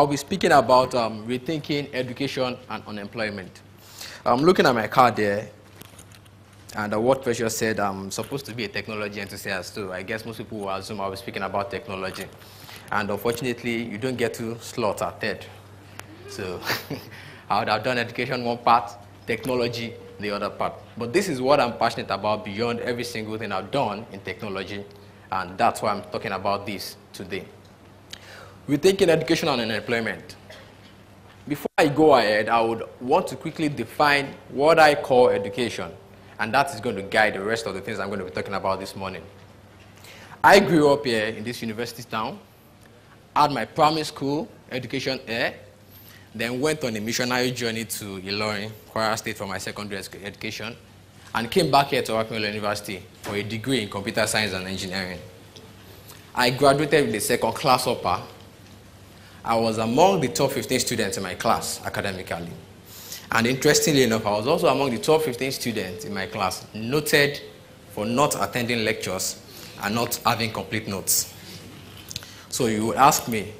I'll be speaking about um, rethinking education and unemployment. I'm looking at my card there, and uh, what Precious said, I'm supposed to be a technology enthusiast too. I guess most people will assume I'll be speaking about technology. And unfortunately, you don't get to slot at TED. So I would have done education one part, technology the other part. But this is what I'm passionate about beyond every single thing I've done in technology, and that's why I'm talking about this today. Rethinking education and unemployment. Before I go ahead, I would want to quickly define what I call education, and that is going to guide the rest of the things I'm going to be talking about this morning. I grew up here in this university town, had my primary school education here, then went on a missionary journey to Ilorin, Kwara State for my secondary education, and came back here to Akimele University for a degree in computer science and engineering. I graduated with a second class upper I was among the top 15 students in my class academically. And interestingly enough, I was also among the top 15 students in my class noted for not attending lectures and not having complete notes. So you would ask me,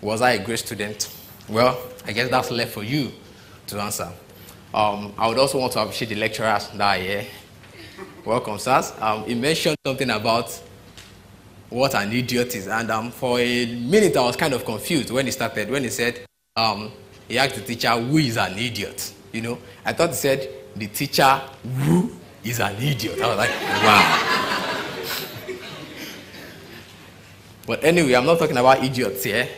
was I a great student? Well, I guess that's left for you to answer. Um, I would also want to appreciate the lecturers that here. Welcome, sirs. Um, he mentioned something about what an idiot is. And um, for a minute, I was kind of confused when he started, when he said, um, he asked the teacher, who is an idiot? You know, I thought he said, the teacher who is an idiot. I was like, wow. but anyway, I'm not talking about idiots here,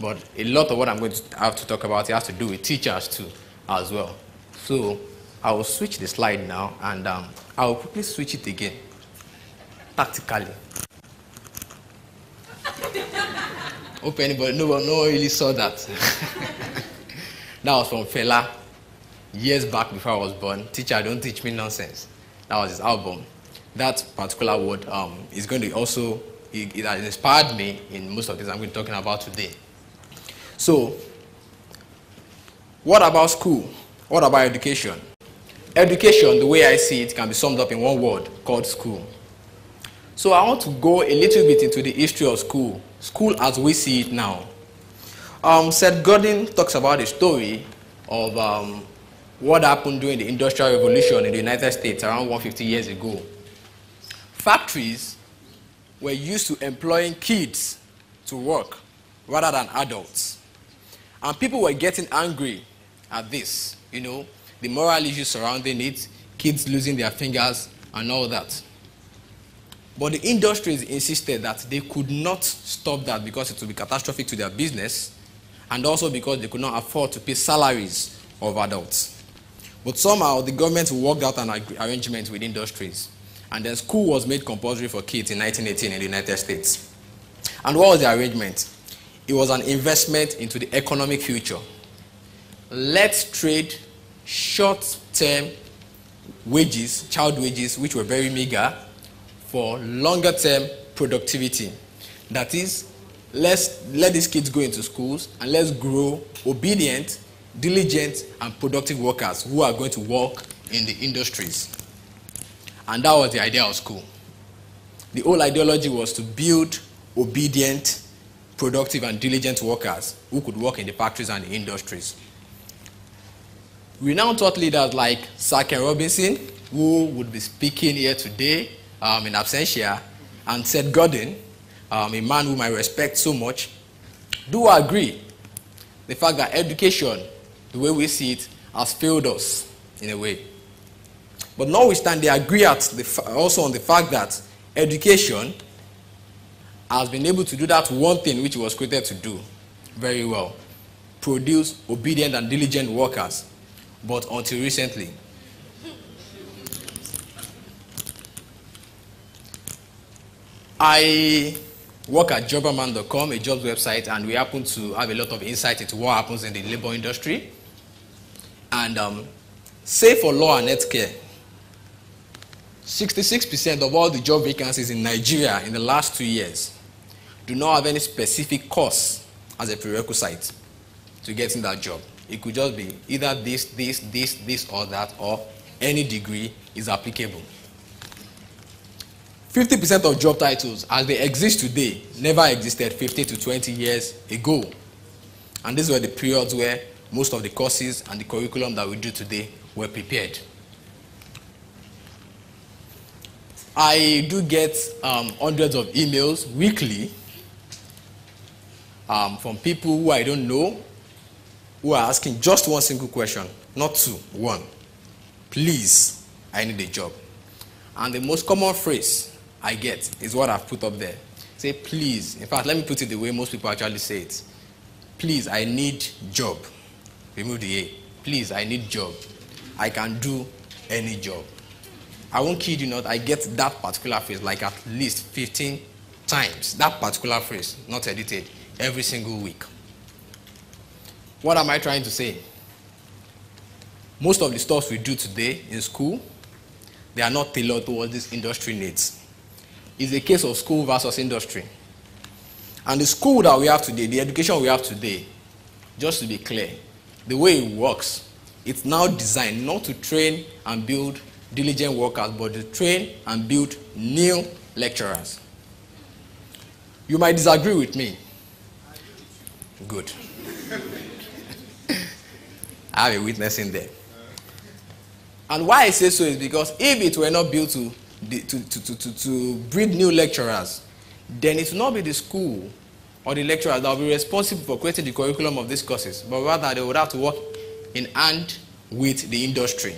but a lot of what I'm going to have to talk about has to do with teachers too, as well. So I will switch the slide now, and um, I will quickly switch it again, tactically. Hope anybody, no one, no one really saw that. that was from Fela, years back before I was born. Teacher, don't teach me nonsense. That was his album. That particular word um, is going to also, it, it has inspired me in most of this I'm going to be talking about today. So, what about school? What about education? Education, the way I see it, can be summed up in one word called school. So I want to go a little bit into the history of school school as we see it now. Um, Seth Godin talks about the story of um, what happened during the Industrial Revolution in the United States around 150 years ago. Factories were used to employing kids to work rather than adults. And people were getting angry at this, you know, the moral issues surrounding it, kids losing their fingers and all that. But the industries insisted that they could not stop that because it would be catastrophic to their business and also because they could not afford to pay salaries of adults. But somehow the government worked out an arrangement with industries and then school was made compulsory for kids in 1918 in the United States. And what was the arrangement? It was an investment into the economic future. Let's trade short-term wages, child wages, which were very meager, for longer term productivity. That is, let's let these kids go into schools and let's grow obedient, diligent, and productive workers who are going to work in the industries. And that was the idea of school. The whole ideology was to build obedient, productive, and diligent workers who could work in the factories and the industries. Renowned thought leaders like Sir Ken Robinson, who would be speaking here today, um, in absentia, and Seth Godin, um, a man whom I respect so much, do agree the fact that education, the way we see it, has failed us in a way. But notwithstanding, they agree also on the fact that education has been able to do that one thing which it was created to do very well produce obedient and diligent workers. But until recently, I work at jobberman.com, a jobs website, and we happen to have a lot of insight into what happens in the labor industry. And um, say for law and healthcare, 66% of all the job vacancies in Nigeria in the last two years do not have any specific course as a prerequisite to getting that job. It could just be either this, this, this, this, or that, or any degree is applicable. 50% of job titles as they exist today never existed 15 to 20 years ago. And these were the periods where most of the courses and the curriculum that we do today were prepared. I do get um, hundreds of emails weekly um, from people who I don't know who are asking just one single question, not two, one. Please, I need a job. And the most common phrase I get is what I've put up there. Say, please. In fact, let me put it the way most people actually say it. Please, I need job. Remove the A. Please, I need job. I can do any job. I won't kid you not, I get that particular phrase like at least 15 times. That particular phrase, not edited, every single week. What am I trying to say? Most of the stuff we do today in school, they are not tailored towards this industry needs. It's a case of school versus industry. And the school that we have today, the education we have today, just to be clear, the way it works, it's now designed not to train and build diligent workers, but to train and build new lecturers. You might disagree with me. Good. I have a witness in there. And why I say so is because if it were not built to, to, to, to, to, breed new lecturers, then it will not be the school or the lecturers that will be responsible for creating the curriculum of these courses, but rather they would have to work in hand with the industry.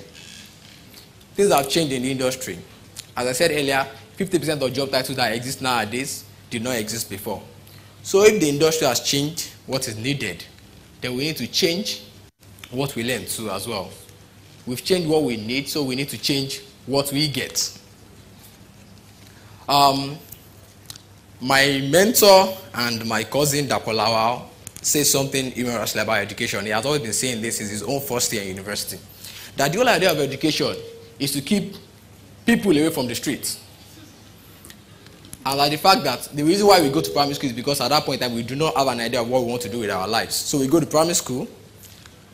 Things have changed in the industry. As I said earlier, 50% of job titles that exist nowadays did not exist before. So if the industry has changed what is needed, then we need to change what we learn too as well. We've changed what we need, so we need to change what we get. Um, my mentor and my cousin Dapolawao says something humorously about education. He has always been saying this since his own first year in university. That the whole idea of education is to keep people away from the streets. And like the fact that the reason why we go to primary school is because at that point in time we do not have an idea of what we want to do with our lives. So we go to primary school.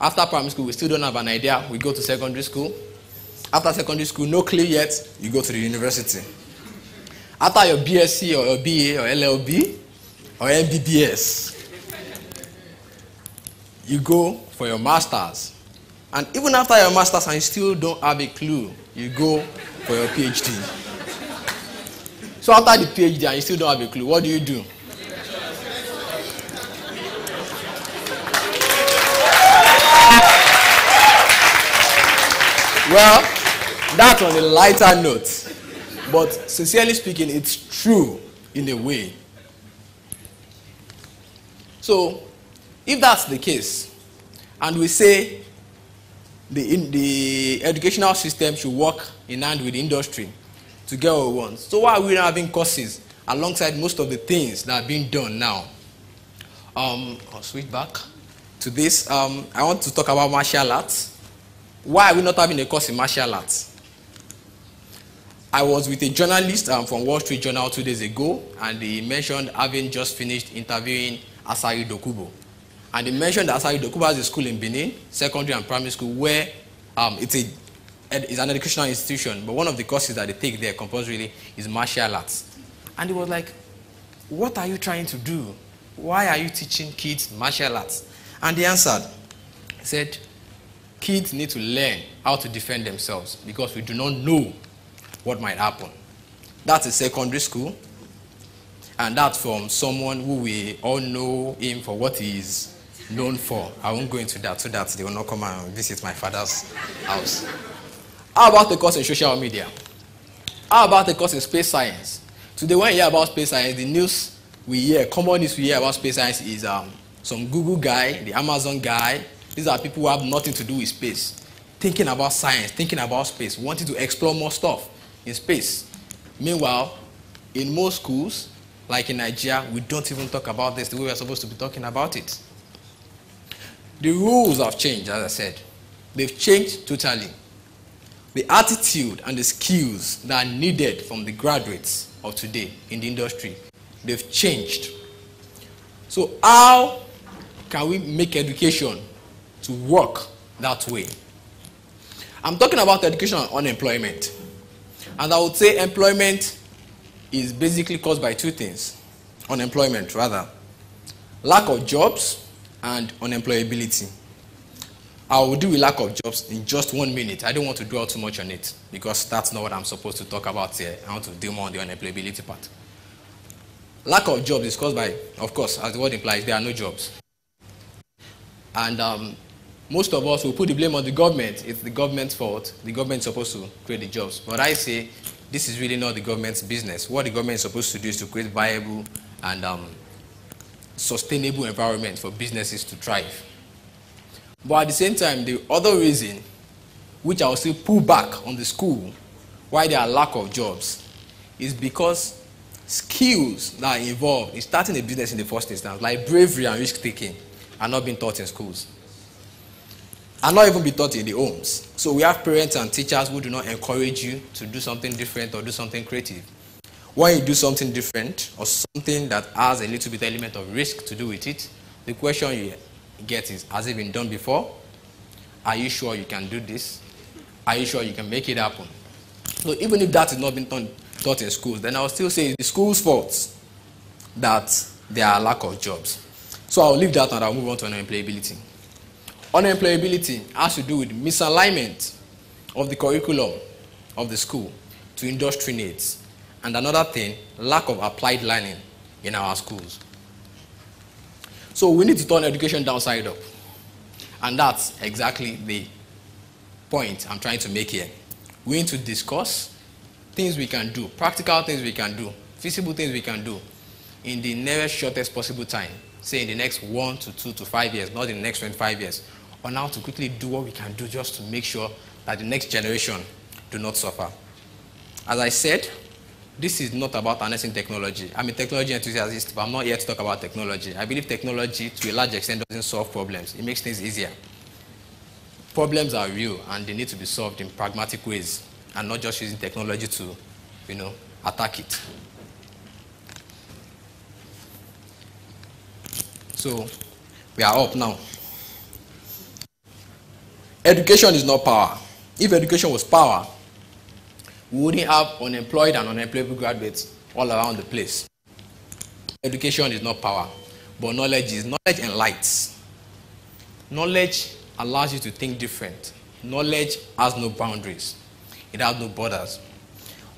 After primary school, we still don't have an idea. We go to secondary school. After secondary school, no clue yet, you go to the university. After your BSc or your BA or LLB or MBBS, you go for your master's. And even after your master's and you still don't have a clue, you go for your PhD. So after the PhD and you still don't have a clue, what do you do? Well, that's on a lighter note. But sincerely speaking, it's true in a way. So, if that's the case, and we say the, the educational system should work in hand with industry to get what we want. So why are we not having courses alongside most of the things that are being done now? Um, I'll switch back to this. Um, I want to talk about martial arts. Why are we not having a course in martial arts? I was with a journalist um, from Wall Street Journal two days ago, and he mentioned having just finished interviewing Asari Dokubo. And they mentioned that Asari Dokubo has a school in Benin, secondary and primary school, where um, it's, a, it's an educational institution, but one of the courses that they take there compulsorily is martial arts. And he was like, what are you trying to do? Why are you teaching kids martial arts? And he answered, he said, kids need to learn how to defend themselves because we do not know what might happen. That's a secondary school, and that's from someone who we all know him for what he is known for. I won't go into that so that they will not come and visit my father's house. How about the course in social media? How about the course in space science? Today, when you hear about space science, the news we hear, common news we hear about space science is um, some Google guy, the Amazon guy. These are people who have nothing to do with space, thinking about science, thinking about space, wanting to explore more stuff in space. Meanwhile, in most schools, like in Nigeria, we don't even talk about this the way we're supposed to be talking about it. The rules have changed, as I said. They've changed totally. The attitude and the skills that are needed from the graduates of today in the industry, they've changed. So how can we make education to work that way? I'm talking about education and unemployment. And I would say employment is basically caused by two things. Unemployment, rather. Lack of jobs and unemployability. I will deal with lack of jobs in just one minute. I don't want to dwell too much on it because that's not what I'm supposed to talk about here. I want to deal more on the unemployability part. Lack of jobs is caused by, of course, as the word implies, there are no jobs. And um, most of us will put the blame on the government. It's the government's fault. The government's supposed to create the jobs. But I say this is really not the government's business. What the government is supposed to do is to create viable and um, sustainable environment for businesses to thrive. But at the same time, the other reason, which I will still pull back on the school, why there are lack of jobs, is because skills that are involved in starting a business in the first instance, like bravery and risk taking, are not being taught in schools. Are not even be taught in the homes. So we have parents and teachers who do not encourage you to do something different or do something creative. When you do something different or something that has a little bit element of risk to do with it, the question you get is, has it been done before? Are you sure you can do this? Are you sure you can make it happen? So even if that is not been taught in schools, then I'll still say it's the school's fault that there are lack of jobs. So I'll leave that and I'll move on to unemployability. Unemployability has to do with misalignment of the curriculum of the school to industry needs. And another thing, lack of applied learning in our schools. So we need to turn education downside up. And that's exactly the point I'm trying to make here. We need to discuss things we can do, practical things we can do, feasible things we can do in the nearest shortest possible time, say in the next one to two to five years, not in the next 25 years, on how to quickly do what we can do just to make sure that the next generation do not suffer. As I said, this is not about harnessing technology. I'm a technology enthusiast, but I'm not here to talk about technology. I believe technology, to a large extent, doesn't solve problems. It makes things easier. Problems are real, and they need to be solved in pragmatic ways, and not just using technology to, you know, attack it. So, we are up now. Education is not power. If education was power, we wouldn't have unemployed and unemployable graduates all around the place. Education is not power, but knowledge is. Knowledge enlightens. Knowledge allows you to think different. Knowledge has no boundaries, it has no borders.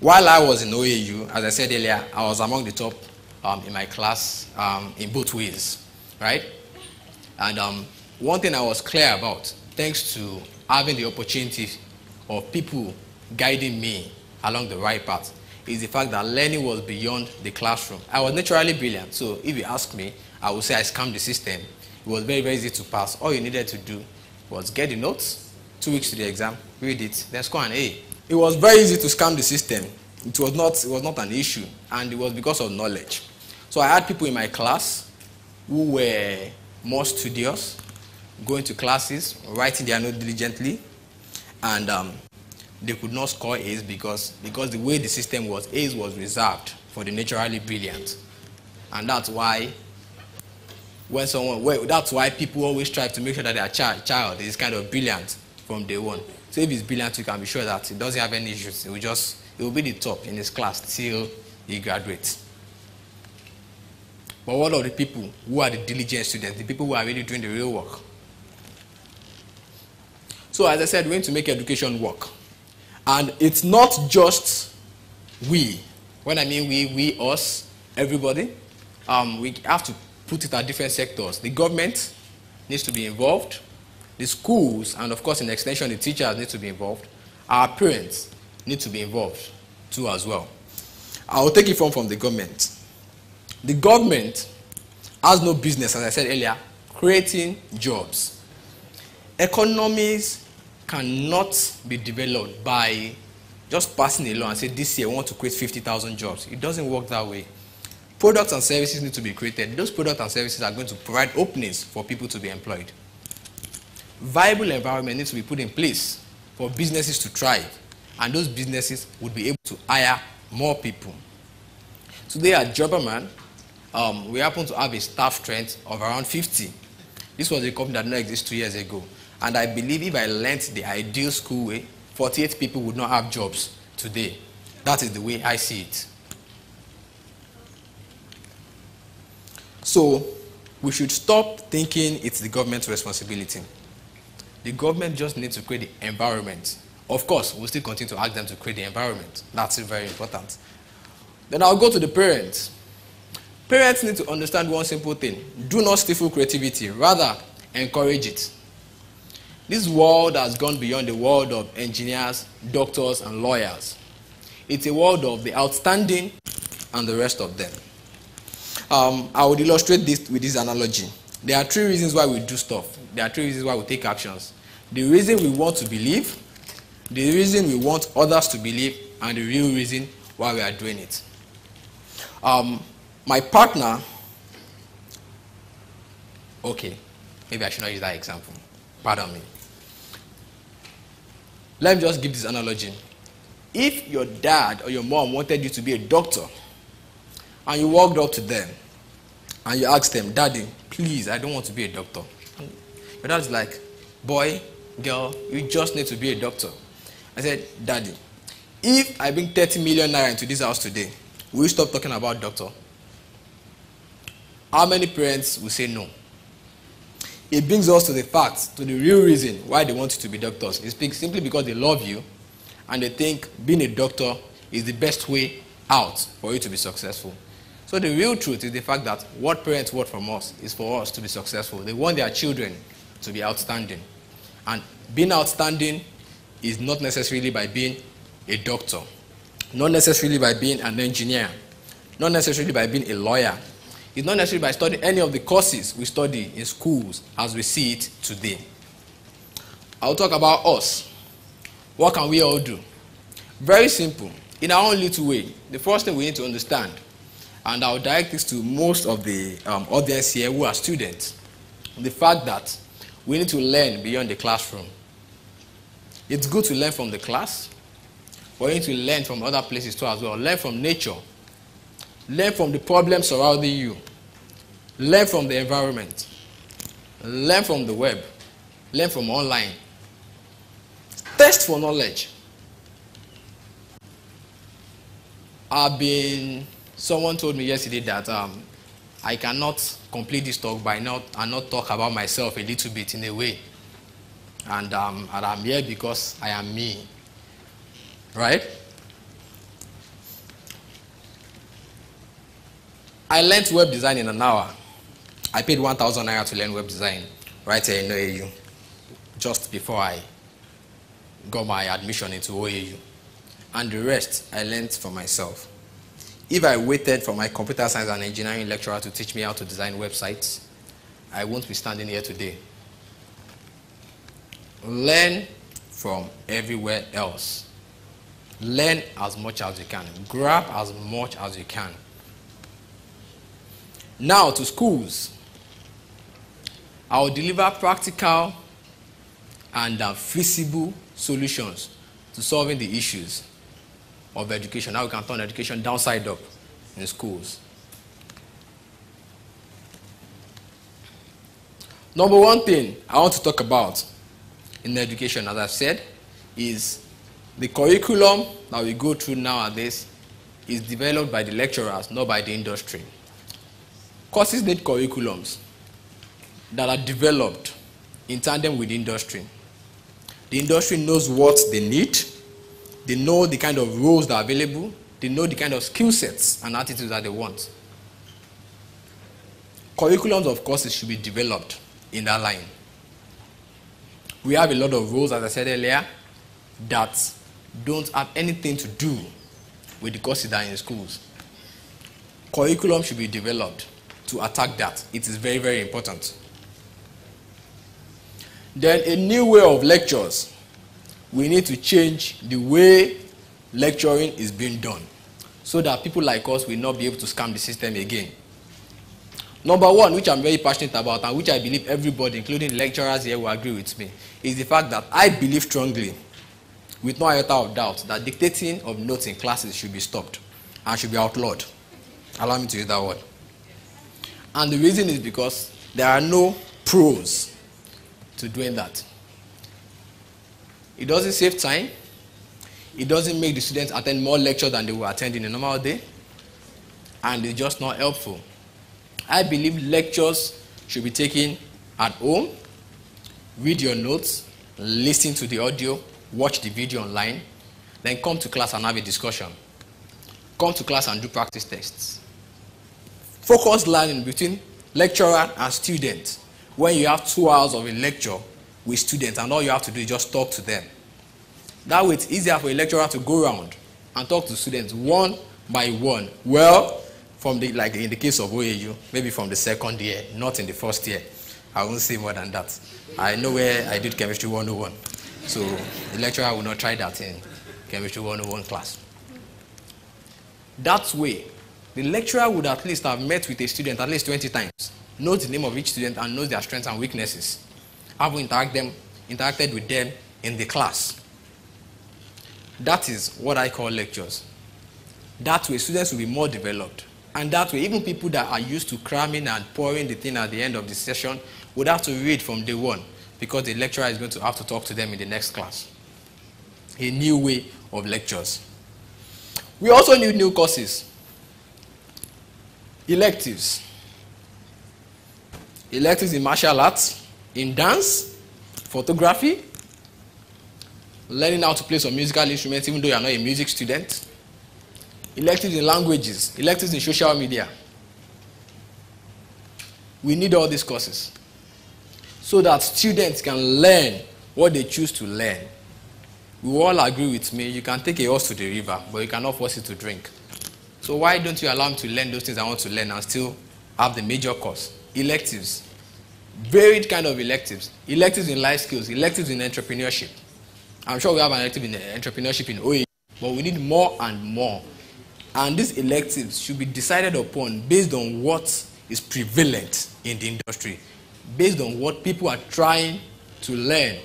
While I was in OAU, as I said earlier, I was among the top um, in my class um, in both ways, right? And um, one thing I was clear about thanks to having the opportunity of people guiding me along the right path is the fact that learning was beyond the classroom. I was naturally brilliant, so if you ask me, I would say I scammed the system. It was very, very easy to pass. All you needed to do was get the notes, two weeks to the exam, read it, then score an A. It was very easy to scam the system. It was not, it was not an issue, and it was because of knowledge. So I had people in my class who were more studious, going to classes, writing their notes diligently, and um, they could not score A's because, because the way the system was, A's was reserved for the naturally brilliant. And that's why when someone, well, that's why people always strive to make sure that their child, is kind of brilliant from day one. So if he's brilliant, you can be sure that he doesn't have any issues. It will just, it will be the top in his class till he graduates. But what of the people who are the diligent students, the people who are really doing the real work? So as I said, we need to make education work. And it's not just we. When I mean we, we, us, everybody. Um, we have to put it at different sectors. The government needs to be involved. The schools, and of course, in extension, the teachers need to be involved. Our parents need to be involved too as well. I will take it from, from the government. The government has no business, as I said earlier, creating jobs. Economies cannot be developed by just passing a law and say this year we want to create 50,000 jobs. It doesn't work that way. Products and services need to be created. Those products and services are going to provide openings for people to be employed. Viable environment needs to be put in place for businesses to thrive, and those businesses would be able to hire more people. Today at Jobberman, um, we happen to have a staff strength of around 50. This was a company that did not exist two years ago. And I believe if I learned the ideal school way, 48 people would not have jobs today. That is the way I see it. So, we should stop thinking it's the government's responsibility. The government just needs to create the environment. Of course, we'll still continue to ask them to create the environment. That's very important. Then I'll go to the parents. Parents need to understand one simple thing do not stifle creativity, rather, encourage it. This world has gone beyond the world of engineers, doctors, and lawyers. It's a world of the outstanding and the rest of them. Um, I would illustrate this with this analogy. There are three reasons why we do stuff. There are three reasons why we take actions. The reason we want to believe, the reason we want others to believe, and the real reason why we are doing it. Um, my partner, okay, maybe I should not use that example. Pardon me. Let me just give this analogy. If your dad or your mom wanted you to be a doctor, and you walked up to them and you asked them, Daddy, please, I don't want to be a doctor. Your dad's like, Boy, girl, you just need to be a doctor. I said, Daddy, if I bring 30 million naira into this house today, will you stop talking about doctor? How many parents will say no? It brings us to the fact, to the real reason why they want you to be doctors. It's simply because they love you and they think being a doctor is the best way out for you to be successful. So the real truth is the fact that what parents want from us is for us to be successful. They want their children to be outstanding. And being outstanding is not necessarily by being a doctor, not necessarily by being an engineer, not necessarily by being a lawyer. It's not necessarily by studying any of the courses we study in schools as we see it today. I'll talk about us. What can we all do? Very simple. In our own little way, the first thing we need to understand, and I'll direct this to most of the um, audience here who are students, the fact that we need to learn beyond the classroom. It's good to learn from the class, but you need to learn from other places too as well. Learn from nature. Learn from the problems surrounding you. Learn from the environment. Learn from the web. Learn from online. Test for knowledge. I've been, someone told me yesterday that um, I cannot complete this talk by not and not talk about myself a little bit in a way. And, um, and I'm here because I am me. Right? I learned web design in an hour. I paid 1,000 naira to learn web design right here in OAU, just before I got my admission into OAU. And the rest I learned for myself. If I waited for my computer science and engineering lecturer to teach me how to design websites, I won't be standing here today. Learn from everywhere else. Learn as much as you can. Grab as much as you can. Now to schools. I will deliver practical and uh, feasible solutions to solving the issues of education, how we can turn education downside up in schools. Number one thing I want to talk about in education, as I've said, is the curriculum that we go through nowadays is developed by the lecturers, not by the industry. Courses need curriculums that are developed in tandem with industry. The industry knows what they need they know the kind of roles that are available. They know the kind of skill sets and attitudes that they want. Curriculums of courses should be developed in that line. We have a lot of roles, as I said earlier, that don't have anything to do with the courses that are in schools. Curriculum should be developed to attack that. It is very, very important. Then a new way of lectures we need to change the way lecturing is being done so that people like us will not be able to scam the system again. Number one, which I'm very passionate about and which I believe everybody, including lecturers here, will agree with me, is the fact that I believe strongly, with no iota of doubt, that dictating of notes in classes should be stopped and should be outlawed. Allow me to use that word. And the reason is because there are no pros to doing that. It doesn't save time. It doesn't make the students attend more lectures than they will attend in a normal day. And it's just not helpful. I believe lectures should be taken at home, read your notes, listen to the audio, watch the video online, then come to class and have a discussion. Come to class and do practice tests. Focus learning between lecturer and student. When you have two hours of a lecture with students and all you have to do is just talk to them. That way it's easier for a lecturer to go around and talk to students one by one. Well, from the like in the case of OAU, maybe from the second year, not in the first year. I won't say more than that. I know where I did chemistry 101. So the lecturer will not try that in chemistry 101 class. That way, the lecturer would at least have met with a student at least 20 times, knows the name of each student and knows their strengths and weaknesses, have interact them, interacted with them in the class. That is what I call lectures. That way, students will be more developed. And that way, even people that are used to cramming and pouring the thing at the end of the session would have to read from day one because the lecturer is going to have to talk to them in the next class. A new way of lectures. We also need new courses. Electives. Electives in martial arts, in dance, photography, learning how to play some musical instruments even though you are not a music student, electives in languages, electives in social media. We need all these courses so that students can learn what they choose to learn. We all agree with me, you can take a horse to the river, but you cannot force it to drink. So why don't you allow me to learn those things I want to learn and still have the major course? Electives. Varied kind of electives. Electives in life skills, electives in entrepreneurship. I'm sure we have an elective in eh, entrepreneurship in OA, but we need more and more and these electives should be decided upon based on what is prevalent in the industry, based on what people are trying to learn.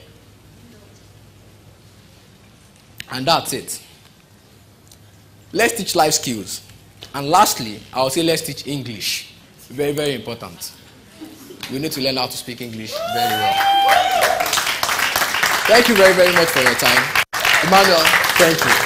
And that's it. Let's teach life skills. And lastly, I'll say let's teach English. Very, very important. We need to learn how to speak English very well. Thank you very, very much for your time. Emmanuel, thank you.